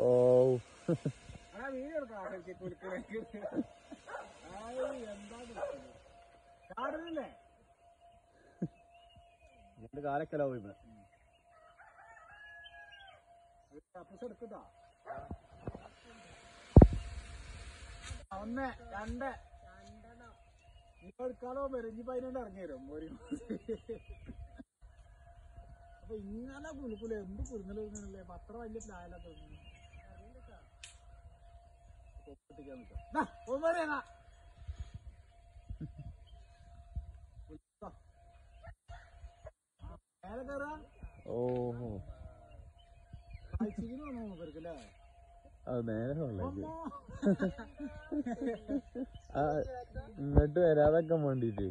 ഓ. കുലുക്കൽ? എന്റെ കാലൊക്കെ പോയി ഒന്ന് രണ്ട്. ഇപ്പൊ എടുക്കാലോ മെരിഞ്ഞി പതിനണ്ട് ഇറങ്ങി വരും. ഒരു അപ്പൊ ഇങ്ങനെ കുലുക്കുല? എന്ത് കുലുങ്ങനല്ലേ അപ്പൊ അത്ര വലിയ തോന്നുന്നു ഓഹോ. അത് നേരെ ഉള്ളത് ഇങ്ങോട്ട് വരാതൊക്കെ വേണ്ടിട്ട്.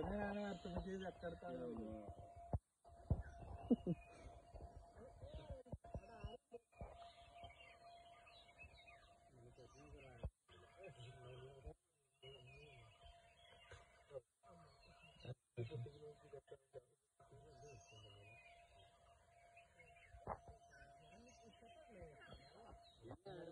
ഇങ്ങനെ അർത്ഥം ചെയ്ത് ചക്കടുത്ത